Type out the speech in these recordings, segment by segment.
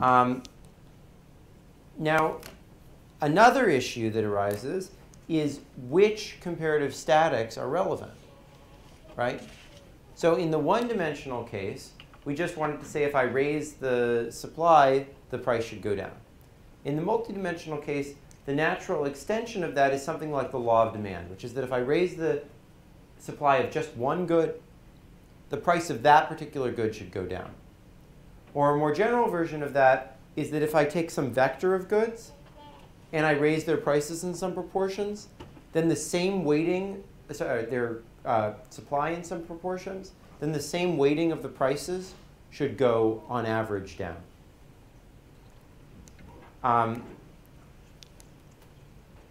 Um, now, another issue that arises is which comparative statics are relevant, right? So in the one-dimensional case, we just wanted to say if I raise the supply, the price should go down. In the multidimensional case, the natural extension of that is something like the law of demand, which is that if I raise the supply of just one good, the price of that particular good should go down. Or a more general version of that is that if I take some vector of goods and I raise their prices in some proportions, then the same weighting, sorry, their uh, supply in some proportions, then the same weighting of the prices should go on average down. Um,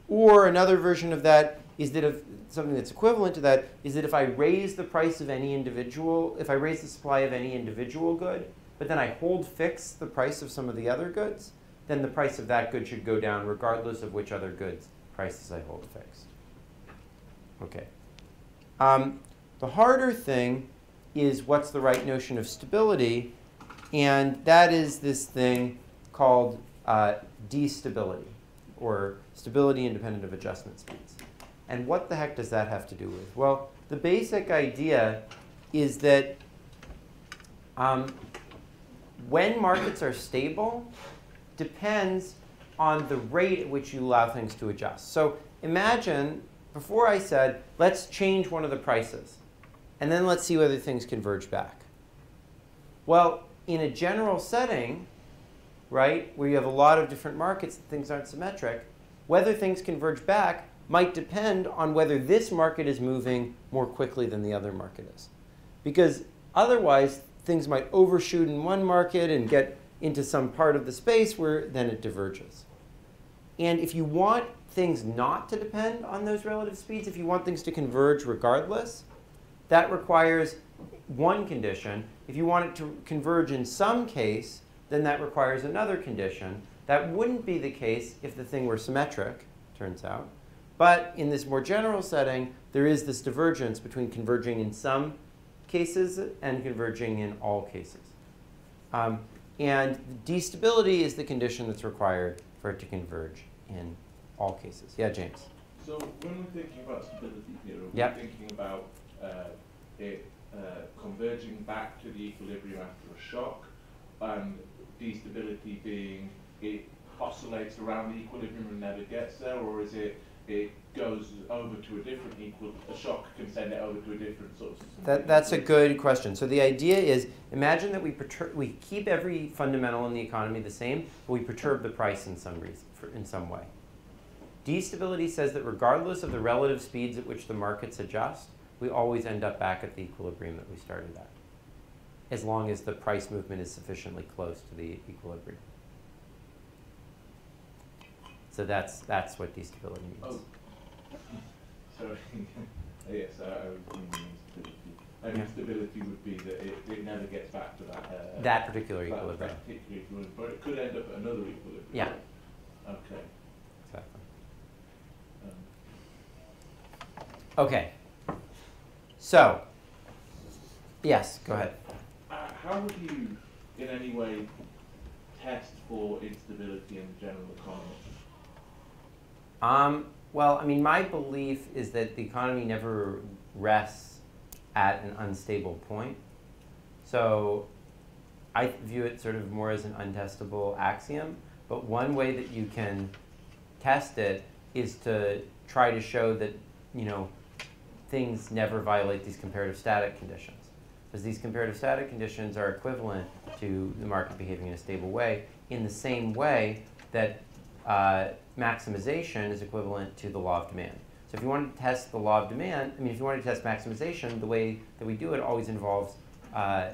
or another version of that is that if something that's equivalent to that is that if I raise the price of any individual, if I raise the supply of any individual good, but then I hold fixed the price of some of the other goods, then the price of that good should go down regardless of which other goods prices I hold fixed. Okay. Um, the harder thing is what's the right notion of stability, and that is this thing called uh, d-stability, or stability independent of adjustment speeds. And what the heck does that have to do with? Well, the basic idea is that um, when markets are stable depends on the rate at which you allow things to adjust. So imagine, before I said, let's change one of the prices, and then let's see whether things converge back. Well, in a general setting, right, where you have a lot of different markets and things aren't symmetric, whether things converge back might depend on whether this market is moving more quickly than the other market is. Because otherwise, things might overshoot in one market and get into some part of the space where then it diverges. And if you want things not to depend on those relative speeds, if you want things to converge regardless, that requires one condition. If you want it to converge in some case, then that requires another condition. That wouldn't be the case if the thing were symmetric, turns out. But in this more general setting, there is this divergence between converging in some cases and converging in all cases. Um, and d-stability is the condition that's required for it to converge in all cases. Yeah, James. So when we're thinking about stability here, we're yep. thinking about uh, it uh, converging back to the equilibrium after a shock, and d-stability being it oscillates around the equilibrium and never gets there, or is it it goes over to a different equal, a shock can send it over to a different system. That, that's a good question. So the idea is, imagine that we, we keep every fundamental in the economy the same, but we perturb the price in some, reason, for, in some way. D-stability says that regardless of the relative speeds at which the markets adjust, we always end up back at the equilibrium that we started at, as long as the price movement is sufficiently close to the equilibrium. So that's that's what d-stability means. Oh. So yes, I mean stability. would be that it, it never gets back to that. Uh, that particular that, equilibrium. That particular equilibrium, but it could end up at another equilibrium. Yeah. Okay. Exactly. Um. Okay. So. Yes. Go ahead. Uh, how would you, in any way, test for instability in the general economy? Um, well, I mean, my belief is that the economy never rests at an unstable point. So I view it sort of more as an untestable axiom. But one way that you can test it is to try to show that, you know, things never violate these comparative static conditions. Because these comparative static conditions are equivalent to the market behaving in a stable way in the same way that uh, maximization is equivalent to the law of demand. So if you want to test the law of demand, I mean, if you want to test maximization, the way that we do it always involves uh,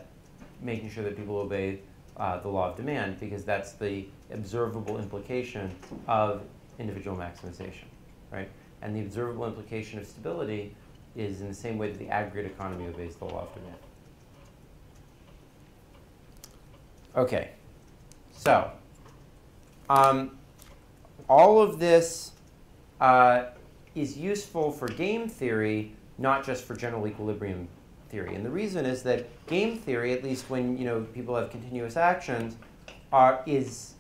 making sure that people obey uh, the law of demand because that's the observable implication of individual maximization, right? And the observable implication of stability is in the same way that the aggregate economy obeys the law of demand. Okay, so um, all of this uh, is useful for game theory, not just for general equilibrium theory. And the reason is that game theory, at least when you know people have continuous actions, are, is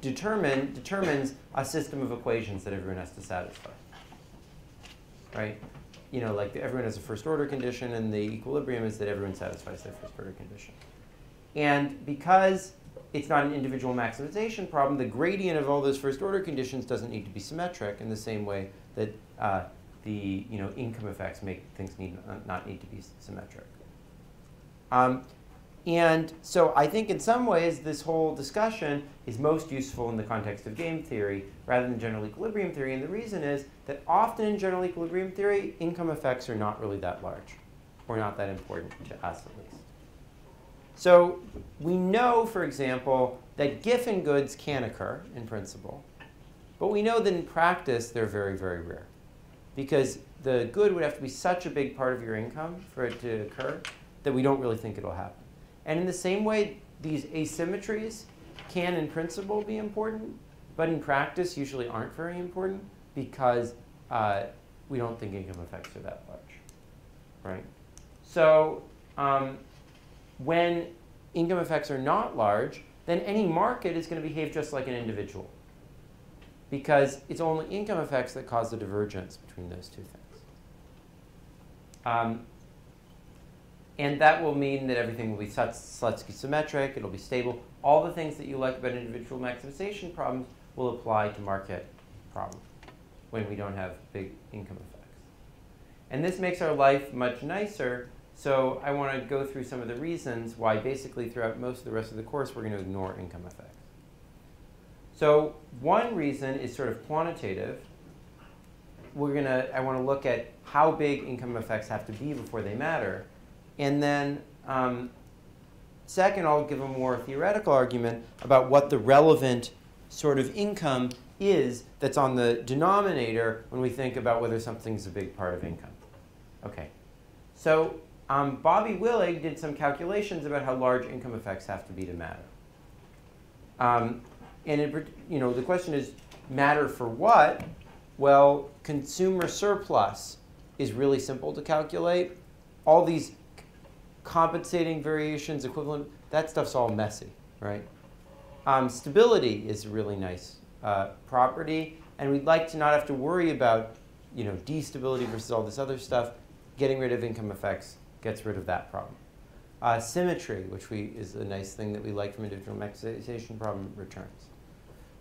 determine, determines a system of equations that everyone has to satisfy. Right? You know, like everyone has a first order condition, and the equilibrium is that everyone satisfies their first order condition. And because it's not an individual maximization problem, the gradient of all those first order conditions doesn't need to be symmetric in the same way that uh, the you know, income effects make things need, uh, not need to be symmetric. Um, and so I think in some ways this whole discussion is most useful in the context of game theory rather than general equilibrium theory. And the reason is that often in general equilibrium theory, income effects are not really that large or not that important to us at least. So we know, for example, that Giffen goods can occur in principle. But we know that in practice, they're very, very rare. Because the good would have to be such a big part of your income for it to occur that we don't really think it'll happen. And in the same way, these asymmetries can, in principle, be important, but in practice usually aren't very important because uh, we don't think income effects are that large, right? So um, when income effects are not large, then any market is going to behave just like an individual because it's only income effects that cause the divergence between those two things. Um, and that will mean that everything will be Slutsky symmetric, it'll be stable. All the things that you like about individual maximization problems will apply to market problems when we don't have big income effects. And this makes our life much nicer. So I want to go through some of the reasons why basically throughout most of the rest of the course we're going to ignore income effects. So one reason is sort of quantitative. We're going to, I want to look at how big income effects have to be before they matter. And then um, second, I'll give a more theoretical argument about what the relevant sort of income is that's on the denominator when we think about whether something's a big part of income. Okay, so um, Bobby Willig did some calculations about how large income effects have to be to matter. Um, and it, you know, the question is, matter for what? Well, consumer surplus is really simple to calculate. All these compensating variations, equivalent, that stuff's all messy, right? Um, stability is a really nice uh, property, and we'd like to not have to worry about, you know, d-stability versus all this other stuff. Getting rid of income effects gets rid of that problem. Uh, symmetry, which we, is a nice thing that we like from individual maximization problem, returns.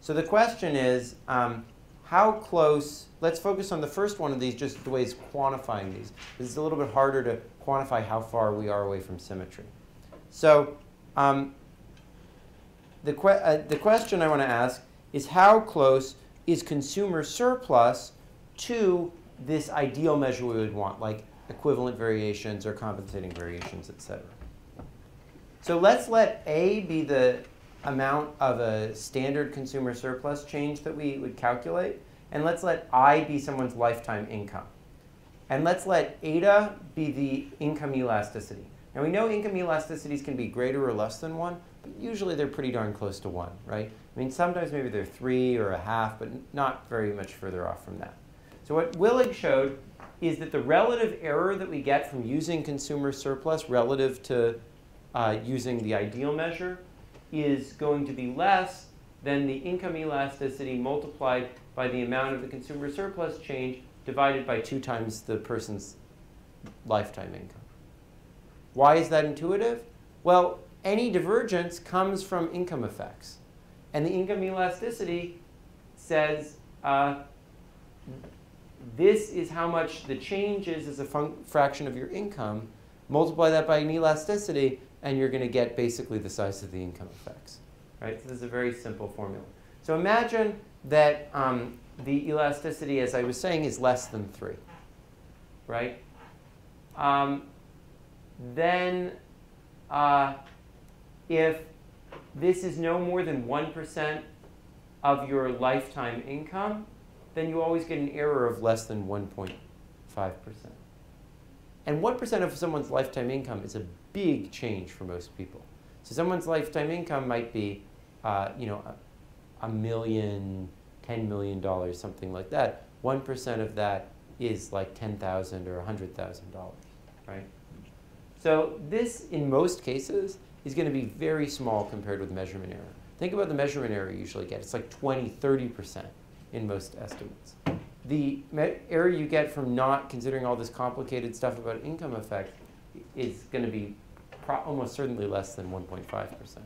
So the question is, um, how close, let's focus on the first one of these, just the ways quantifying these. It's a little bit harder to quantify how far we are away from symmetry. So um, the, que uh, the question I want to ask is how close is consumer surplus to this ideal measure we would want, like equivalent variations or compensating variations, et cetera. So let's let A be the amount of a standard consumer surplus change that we would calculate, and let's let I be someone's lifetime income. And let's let eta be the income elasticity. Now we know income elasticities can be greater or less than one, but usually they're pretty darn close to one, right? I mean, sometimes maybe they're three or a half, but not very much further off from that. So what Willig showed is that the relative error that we get from using consumer surplus relative to uh, using the ideal measure is going to be less than the income elasticity multiplied by the amount of the consumer surplus change divided by two times the person's lifetime income. Why is that intuitive? Well, any divergence comes from income effects. And the income elasticity says uh, this is how much the change is as a fraction of your income. Multiply that by an elasticity, and you're going to get basically the size of the income effects. Right? So this is a very simple formula. So imagine that um, the elasticity, as I was saying, is less than 3, right? Um, then uh, if this is no more than 1% of your lifetime income, then you always get an error of less than 1.5%. And 1% of someone's lifetime income is a big change for most people. So someone's lifetime income might be, uh, you know, a, a million, $10 million, something like that, 1% of that is like 10,000 or $100,000, right? So this, in most cases, is going to be very small compared with measurement error. Think about the measurement error you usually get. It's like 20, 30% in most estimates. The error you get from not considering all this complicated stuff about income effect is going to be almost certainly less than 1.5%.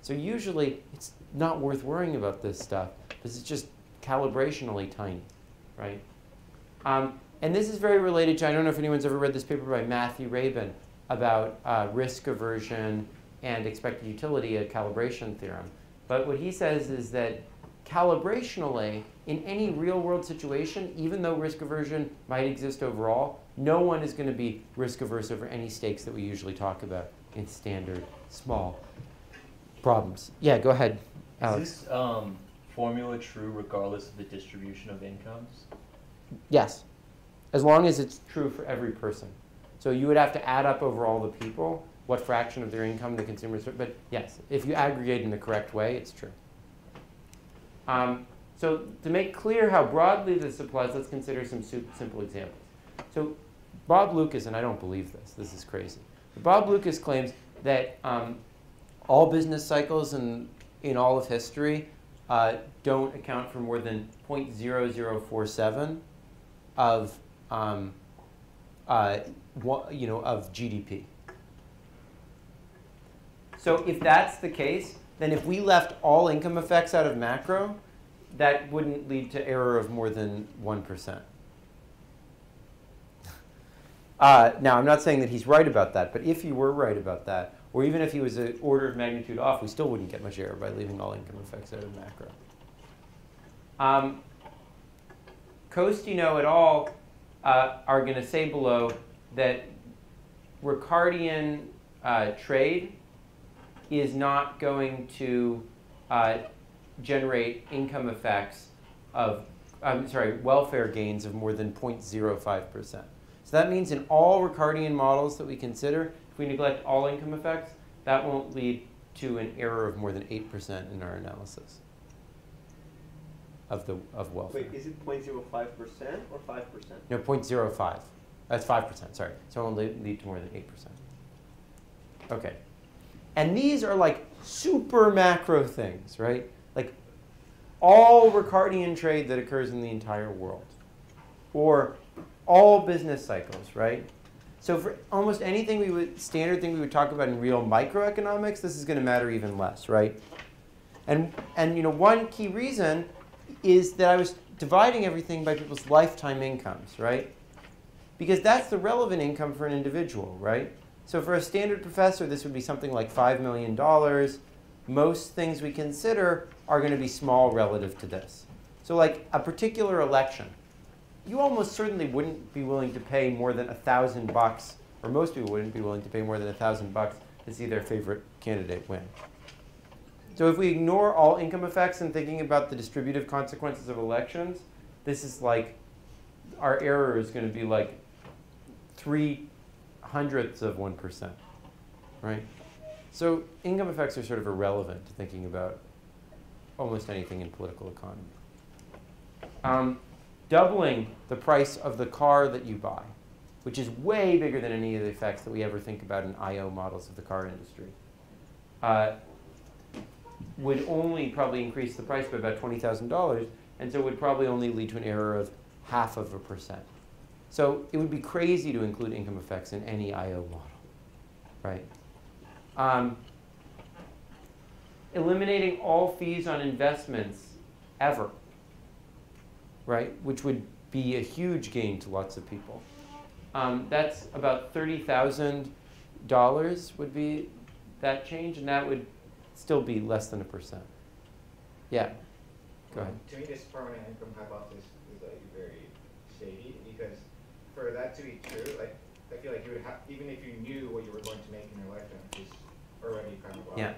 So usually it's not worth worrying about this stuff because it's just calibrationally tiny, right? Um, and this is very related to, I don't know if anyone's ever read this paper by Matthew Rabin about uh, risk aversion and expected utility, a calibration theorem. But what he says is that calibrationally, in any real world situation, even though risk aversion might exist overall, no one is going to be risk averse over any stakes that we usually talk about in standard small problems. Yeah, go ahead, Alex. Is this um, formula true regardless of the distribution of incomes? Yes, as long as it's true for every person. So you would have to add up over all the people what fraction of their income the consumers, but yes, if you aggregate in the correct way, it's true. Um, so to make clear how broadly this applies, let's consider some simple examples. So Bob Lucas, and I don't believe this, this is crazy. Bob Lucas claims that um, all business cycles in, in all of history uh, don't account for more than 0.0047 of, um, uh, you know, of GDP. So if that's the case, then if we left all income effects out of macro, that wouldn't lead to error of more than 1%. Uh, now, I'm not saying that he's right about that, but if he were right about that, or even if he was an order of magnitude off, we still wouldn't get much error by leaving all income effects out of macro. Um, Costinot et al. Uh, are going to say below that Ricardian uh, trade is not going to uh, generate income effects of, I'm sorry, welfare gains of more than 0.05%. So that means in all Ricardian models that we consider, if we neglect all income effects, that won't lead to an error of more than 8% in our analysis of the of welfare. Wait, is it 0.05% or 5%? No, 0.05. That's 5%, sorry. So it won't lead to more than 8%. Okay. And these are like super macro things, right? Like all Ricardian trade that occurs in the entire world, or all business cycles, right? So for almost anything we would standard thing we would talk about in real microeconomics, this is going to matter even less, right? And and you know one key reason is that I was dividing everything by people's lifetime incomes, right? Because that's the relevant income for an individual, right? So for a standard professor, this would be something like $5 million. Most things we consider are going to be small relative to this. So like a particular election, you almost certainly wouldn't be willing to pay more than a thousand bucks, or most people wouldn't be willing to pay more than a thousand bucks to see their favorite candidate win. So if we ignore all income effects and thinking about the distributive consequences of elections, this is like, our error is going to be like three hundredths of 1%, right? So income effects are sort of irrelevant to thinking about almost anything in political economy. Um, doubling the price of the car that you buy, which is way bigger than any of the effects that we ever think about in I.O. models of the car industry, uh, would only probably increase the price by about $20,000, and so would probably only lead to an error of half of a percent. So it would be crazy to include income effects in any IO model, right? Um, eliminating all fees on investments ever, right? Which would be a huge gain to lots of people. Um, that's about $30,000 would be that change, and that would still be less than a percent. Yeah, go ahead. To me, this permanent income hypothesis is like very shady because for that to be true, like I feel like you would have, even if you knew what you were going to make in your lifetime, is already kind of wild. Yeah.